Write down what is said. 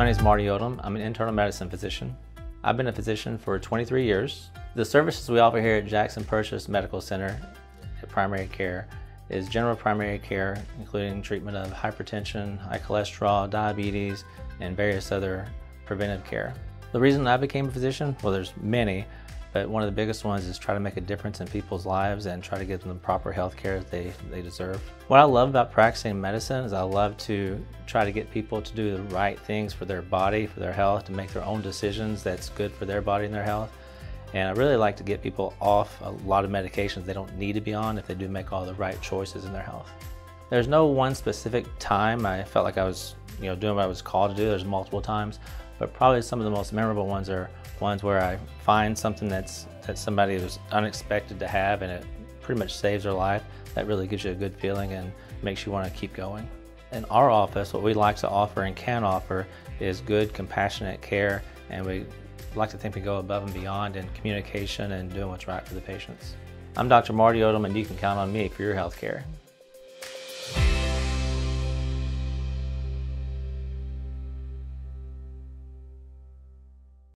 My name is Marty Odom. I'm an internal medicine physician. I've been a physician for 23 years. The services we offer here at Jackson Purchase Medical Center primary care is general primary care, including treatment of hypertension, high cholesterol, diabetes, and various other preventive care. The reason I became a physician, well, there's many, but one of the biggest ones is try to make a difference in people's lives and try to give them the proper health care they, they deserve. What I love about practicing medicine is I love to try to get people to do the right things for their body, for their health, to make their own decisions that's good for their body and their health. And I really like to get people off a lot of medications they don't need to be on if they do make all the right choices in their health. There's no one specific time I felt like I was you know, doing what I was called to do. There's multiple times, but probably some of the most memorable ones are ones where I find something that's that somebody was unexpected to have and it pretty much saves their life. That really gives you a good feeling and makes you want to keep going. In our office, what we like to offer and can offer is good, compassionate care, and we like to think we go above and beyond in communication and doing what's right for the patients. I'm Dr. Marty Odom, and you can count on me for your health care.